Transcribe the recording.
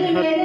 Yeah.